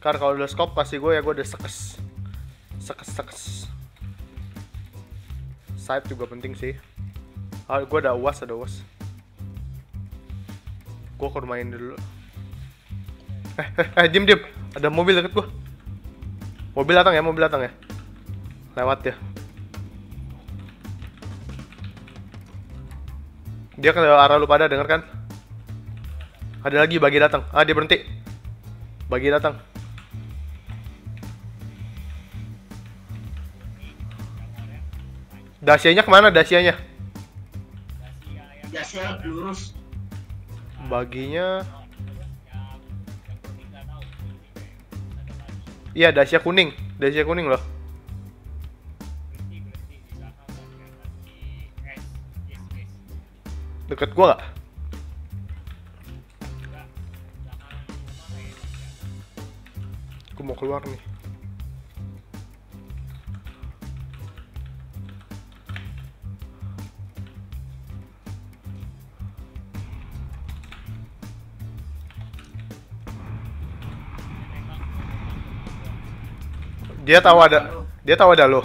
Kar kalau udah scope kasih gue ya gue udah sekes. Sekes sekes. Sight juga penting sih. Ah, gue ada uas ada uas. Gue ke rumah ini dulu. Eh, eh, eh, diem diem. Ada mobil deket gue. Mobil datang ya, mobil datang ya. Lewat ya. Dia ke arah lu pada denger kan? Ada lagi bagi datang. Ah dia berhenti. Bagi datang. Dasianya ke mana dasianya? Jasnya lurus. Baginya Iya dasia kuning, dasia kuning loh. Deket gua gak? Aku mau keluar nih. Dia tahu ada, dia tahu ada lo.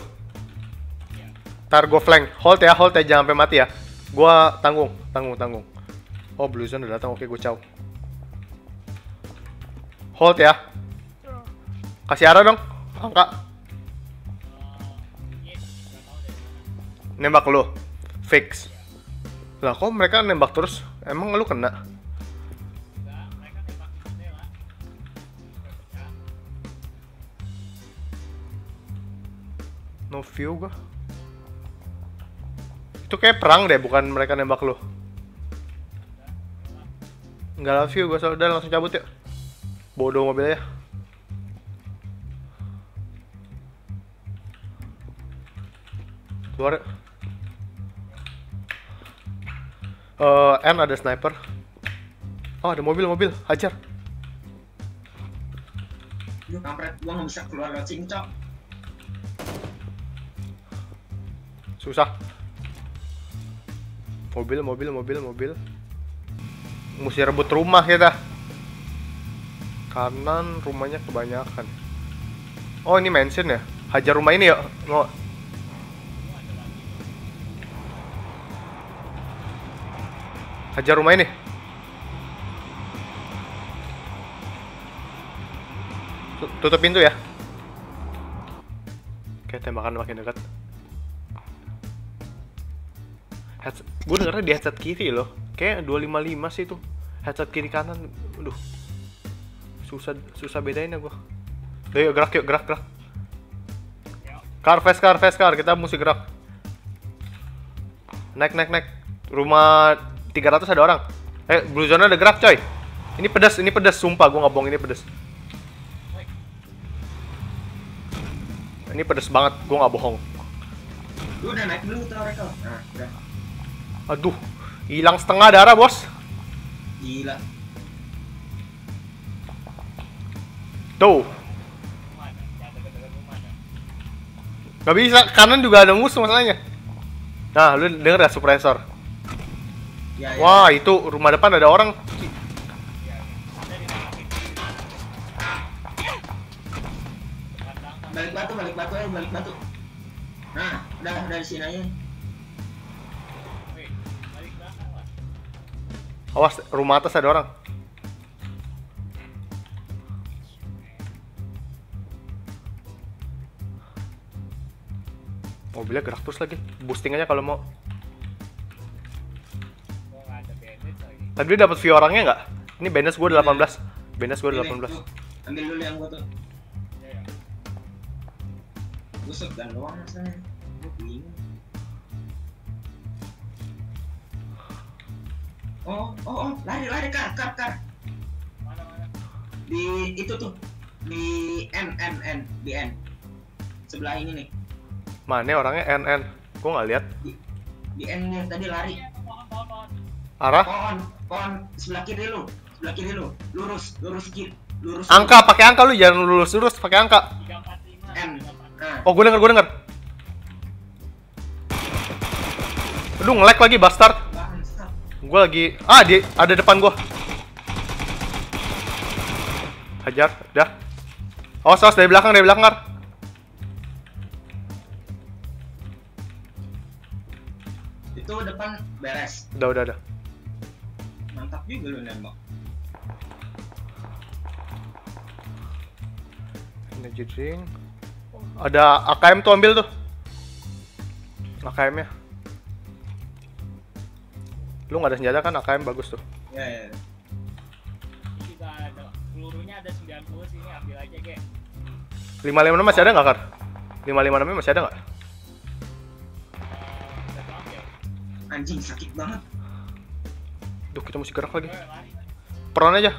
Tar gua flank, hold ya, hold ya, jangan sampai mati ya. Gua tanggung, tanggung, tanggung. Oh, Blue Zone udah datang, oke gua caw. Hold ya. Kasih arah dong, angka. Nembak lo, fix. Lah kok mereka nembak terus? Emang lu kena? No view gua. Itu kayak perang deh, bukan mereka nembak lu. Enggak ada view gua, so udah langsung cabut ya. Bodoh mobilnya. Keluar ya. Eh, N ada sniper. Oh, ada mobil-mobil, hajar. Lu kampret, gua nggak bisa keluar sini, Susah. Mobil, mobil, mobil, mobil. Mesti rebut rumah kita. Kanan rumahnya kebanyakan. Oh, ini mansion ya? Hajar rumah ini ya? Mau Hajar rumah ini. Tu- Tutup pintu ya. Oke, tembakan makin dekat. Headset, gue dengernya di headset kiri loh. Kayak 255 sih itu. Headset kiri kanan. Aduh. Susah susah bedainnya gue Udah yuk gerak yuk gerak gerak. Car fast car fast car. Kita mesti gerak. Naik naik naik. Rumah 300 ada orang. Eh Blue Zone ada gerak coy. Ini pedas ini pedas Sumpah gue nggak bohong ini pedas Ini pedas banget. Gue nggak bohong. Udah naik dulu tuh. Nah. Aduh Hilang setengah darah bos Gila. Tuh. Gak bisa, kanan juga ada musuh masalahnya. Nah, lu denger gak suppressor? Ya, ya. Wah, itu rumah depan ada orang. Balik batu, balik batu aja, balik batu. Nah, udah udah di sini aja. Awas, rumah atas ada orang. Mobilnya gerak terus lagi. Boosting aja kalau mau. Tadi dia dapat view orangnya nggak? Ini Benes gue 18. Benes gue Ini, 18. tuh. Ambil dulu yang gua tuh. Gua shotgun doang rasanya. Gua bingung. Oh, oh, oh, lari, lari, kar, kar, kar. Di itu tuh, di N, N, N, di N. Sebelah ini nih, Mana orangnya NN? Gue nggak lihat. di N nih tadi lari. Arah? Pohon, pohon sebelah kiri lu, sebelah kiri lu, lurus, lurus kiri, lurus. Angka, pakai angka lu jangan lurus lurus, pakai angka. N. Nah, Oh, gue denger, gue denger. Aduh, nge-lag lagi, bastard. Gue lagi... Ah, dia ada depan gue. Hajar, dah. Awas, awas dari belakang, dari belakang, Kar. Itu depan beres. Udah, udah, udah. Mantap juga lu nembak. Energy drink. Ada AKM tuh ambil tuh. AKM nya. Lu nggak ada senjata kan AKM bagus tuh. Ya, ya. ya. Ini juga ada pelurunya ada 90 sini ambil aja ge 556 masih ada nggak Kar? 556 masih ada nggak? Anjing sakit banget. Duh kita mesti gerak lagi. Pron aja.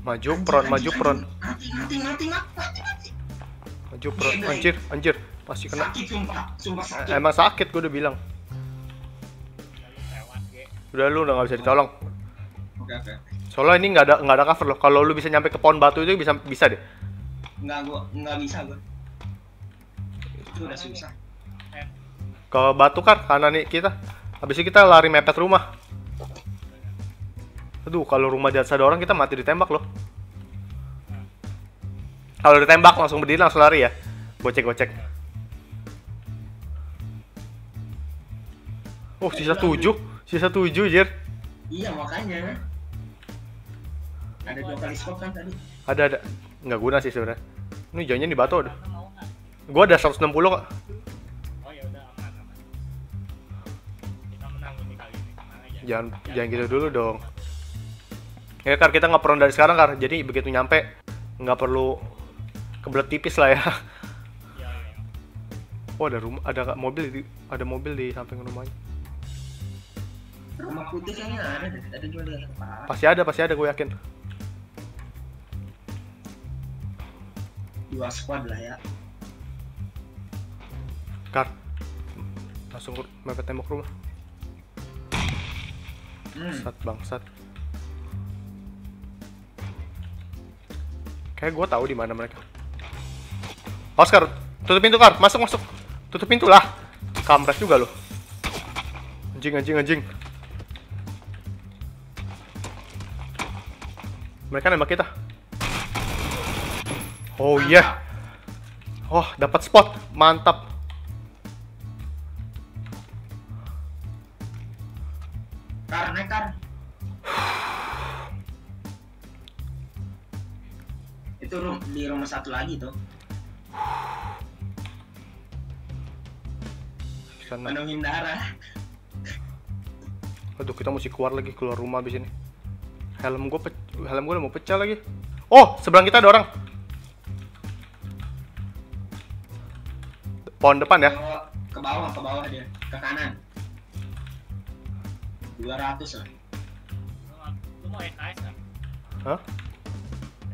Maju Anjing, pron, anjing, maju anjing. pron, Mati, mati, mati, mati, mati, mati. maju pron. Iya, Anjir, anjir. Pasti kena. Sakit sumpah, sumpah sakit. Eh, Emang sakit gue udah bilang. Udah lu udah nggak bisa ditolong. Oke, oke. Soalnya ini nggak ada nggak ada cover loh. Kalau lu bisa nyampe ke pohon batu itu bisa bisa deh. Enggak gua, enggak bisa gua. Itu udah susah. Ke batu kan kanan nih kita. Habis itu kita lari mepet rumah. Aduh, kalau rumah atas ada orang kita mati ditembak loh. Kalau ditembak langsung berdiri langsung lari ya. Gocek gocek. Oh, sisa tujuh, sisa tujuh, Jir. Iya makanya. Ada dua kali skop kan tadi. Ada ada. Nggak guna sih sebenarnya. Ini jauhnya di batu nggak Gua ada 160 kok. oh ya udah aman aman kita menang ini kali ini tenang aja Jangan jangan gitu dulu dong. Ya Kar, kita nggak perlu dari sekarang Kar. Jadi begitu nyampe nggak perlu kebelet tipis lah ya. Iya, iya. Oh ada rumah, ada mobil di, ada mobil di samping rumahnya. Rumah putih kayaknya ada deh. Ada juga di atas kepala. Pasti ada, pasti ada gue yakin. Dua squad lah ya. Kar, langsung mepet tembok rumah. Hmm. Sat bangsat. Kayak gue tahu di mana mereka. Oscar, tutup pintu Kar, masuk masuk. Tutup pintu lah. Kampret juga lo. Anjing anjing anjing. Mereka nembak kita. Oh iya. Oh, dapat spot. Mantap. Kar, naik kar. Itu rum di rumah satu lagi tuh. Sana. Penuhin darah. Aduh, kita mesti keluar lagi, keluar rumah abis ini. Helm gue helm gue udah mau pecah lagi. Oh, seberang kita ada orang. Pohon depan ya. Ke bawah, ke bawah dia. Ke kanan. 200 lah. Lu, mau SKS kan? Hah?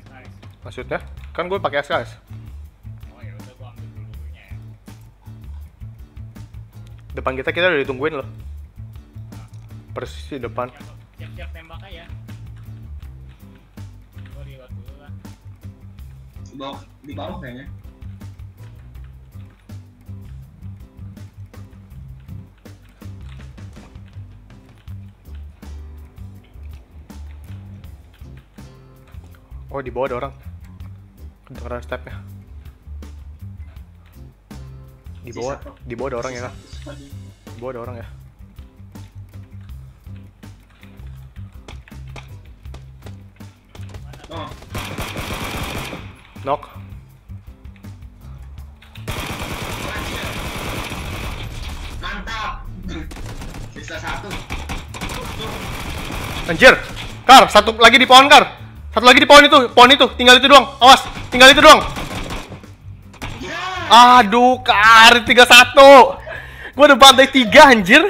SKS. Maksudnya? Kan gue pakai SKS. Oh ya udah gua ambil pelurunya ya. Depan kita kita udah ditungguin loh. Persis di depan. Siap- Siap-siap tembak aja. Di bawah, di bawah kayaknya. Oh, di bawah ada orang. Kedengeran stepnya. Di bawah, di bawah ada orang ya kan? Dia. Di bawah ada orang ya. Knock. mantap. Sisa satu. Anjir. Kar, satu lagi di pohon, Kar. Satu lagi di pohon itu, pohon itu. Tinggal itu doang. Awas, tinggal itu doang. Ya. Aduh, Kar, 31. Gua udah bantai 3 anjir.